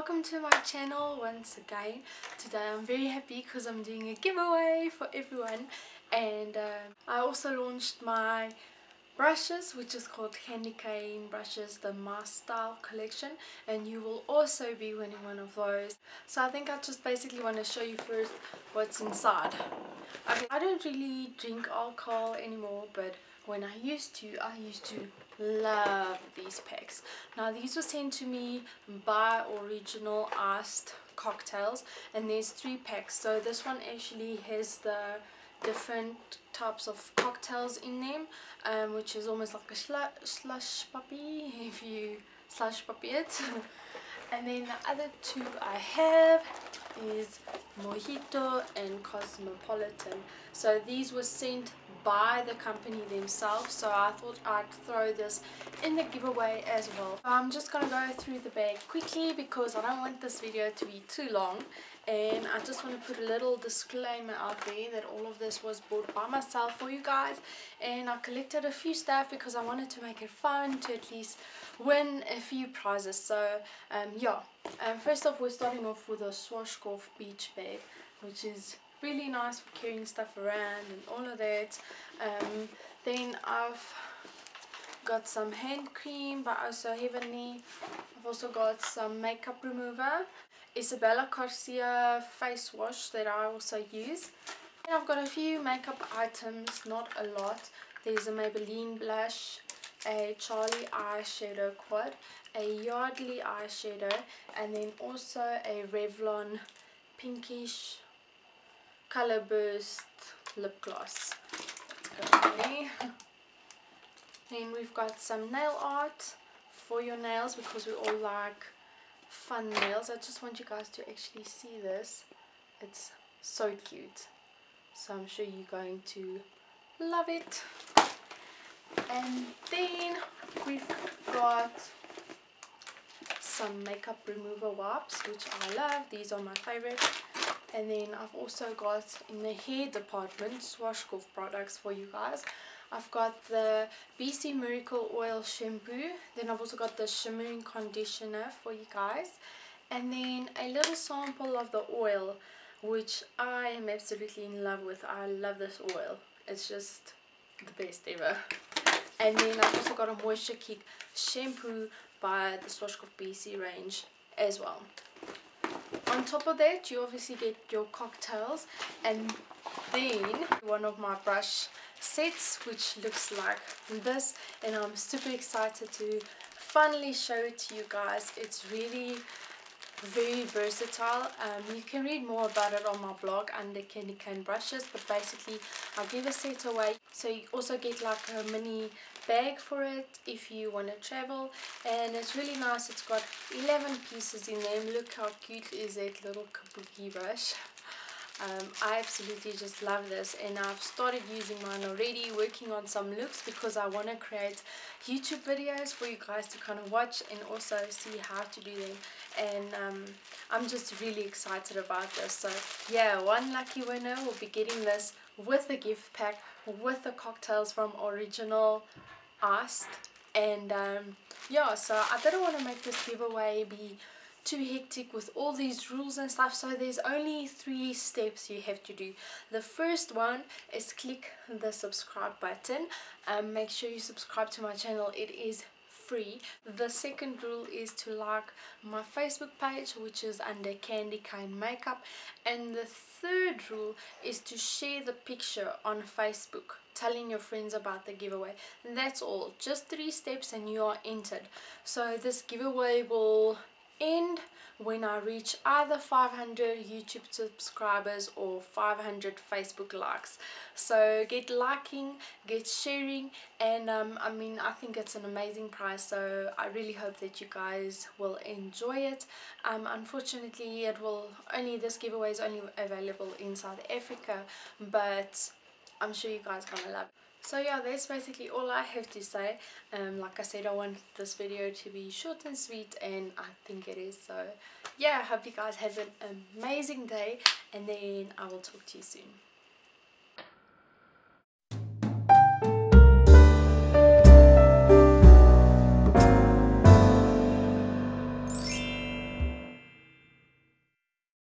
welcome to my channel once again. Today I'm very happy because I'm doing a giveaway for everyone. And uh, I also launched my brushes which is called Kandy Kane brushes the My Style collection. And you will also be winning one of those. So I think I just basically want to show you first what's inside. Okay, I don't really drink alcohol anymore but when I used to I used to love these packs. Now these were sent to me by original iced cocktails and there's three packs. So this one actually has the different types of cocktails in them um, which is almost like a slush, slush puppy if you slush puppy it. And then the other two I have is Mojito and Cosmopolitan. So these were sent by the company themselves. So I thought I'd throw this in the giveaway as well. I'm just gonna go through the bag quickly because I don't want this video to be too long. And I just want to put a little disclaimer out there that all of this was bought by myself for you guys. And I collected a few stuff because I wanted to make it fun to at least win a few prizes. So um, yeah. Um, first off we're starting off with a Schwarzkopf beach bag which is really nice for carrying stuff around and all of that. Um, then I've got some hand cream but also Heavenly I've also got some makeup remover Isabella Garcia face wash that I also use. And I've got a few makeup items not a lot. There's a Maybelline blush a Charlie eyeshadow quad a Yardley eyeshadow and then also a Revlon pinkish color burst lip gloss. Then we've got some nail art for your nails because we all like fun nails. I just want you guys to actually see this. It's so cute. So I'm sure you're going to love it. And then we've got some makeup remover wipes which I love. These are my favorite and then I've also got in the hair department Schwarzkopf products for you guys. I've got the BC Miracle Oil Shampoo. Then I've also got the shimmering conditioner for you guys. And then a little sample of the oil which I am absolutely in love with. I love this oil. It's just the best ever. And then I've also got a moisture kick shampoo by the Schwarzkopf BC range as well on top of that you obviously get your cocktails and then one of my brush sets which looks like this and I'm super excited to finally show it to you guys. It's really very versatile. Um, you can read more about it on my blog under Kandy Kane brushes but basically I'll give a set away. So you also get like a mini bag for it if you want to travel and it's really nice. It's got 11 pieces in them. Look how cute is that little kabuki brush um, I absolutely just love this and I've started using mine already working on some looks because I want to create YouTube videos for you guys to kind of watch and also see how to do them. And um, I'm just really excited about this. So yeah one lucky winner will be getting this with the gift pack with the cocktails from original iced. And um, yeah so I didn't want to make this giveaway be too hectic with all these rules and stuff so there's only three steps you have to do. The first one is click the subscribe button. Um, make sure you subscribe to my channel it is free. The second rule is to like my facebook page which is under Kandy Kane makeup. And the third rule is to share the picture on facebook telling your friends about the giveaway. And that's all just three steps and you are entered. So this giveaway will end when I reach either 500 YouTube subscribers or 500 Facebook likes. So get liking, get sharing and um, I mean I think it's an amazing prize so I really hope that you guys will enjoy it. Um, unfortunately it will only this giveaway is only available in South Africa but I'm sure you guys gonna love it. So yeah, that's basically all I have to say. Um, like I said, I want this video to be short and sweet and I think it is. So yeah, I hope you guys have an amazing day and then I will talk to you soon.